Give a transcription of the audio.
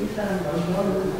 일단은 너무